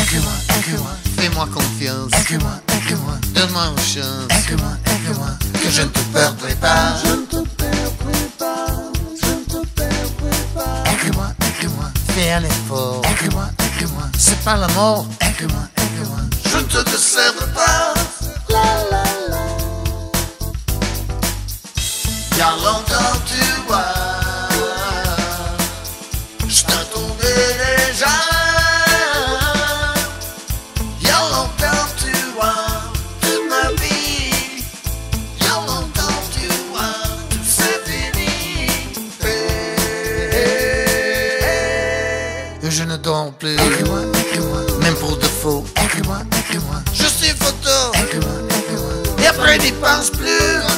Écris-moi, écris-moi, Fais-moi confiance, écris-moi, une chance, écris-moi, écris-moi, que je ne te perdrai pas. je ne te perdrai pas, je ne te perdrai pas. Écris-moi, écris-moi, Fais un effort, écris-moi, écris-moi, c'est pas la mort, écris-moi, écris-moi. je ne te décède pas. Eh. Je ne dors plus, même pour de faux. écris-moi, Je suis photo, et après n'y pense plus.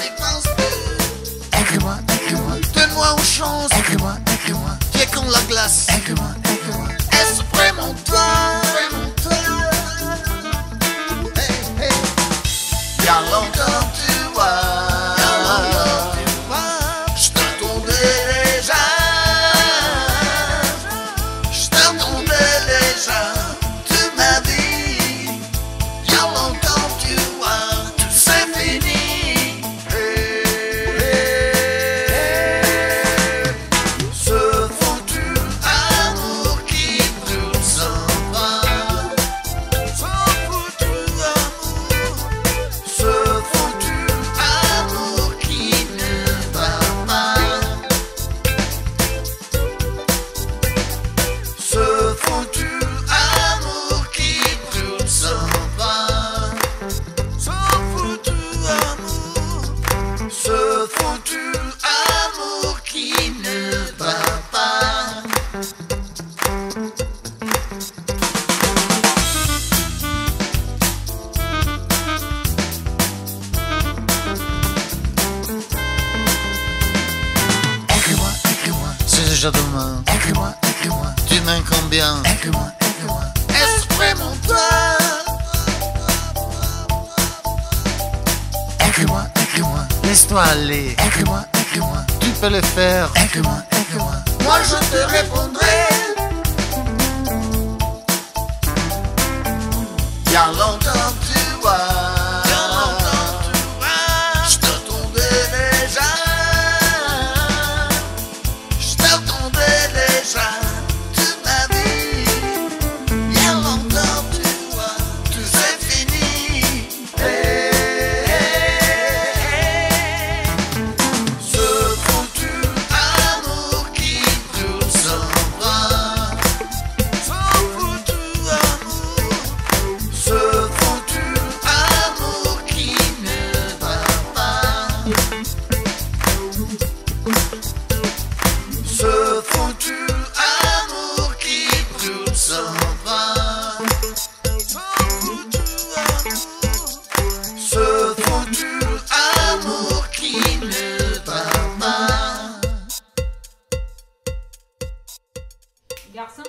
Écris-moi, écris-moi, Demain combien écris-moi, écris-moi. Vraiment toi Écris-moi, écris-moi, Laisse-toi aller. écris-moi, écris-moi, Tu peux le faire. écris-moi, écris-moi. Moi je te répondrai. Y'a longtemps ce foutu amour qui brûle s'en va. Ce foutu amour qui ne va pas. Garçon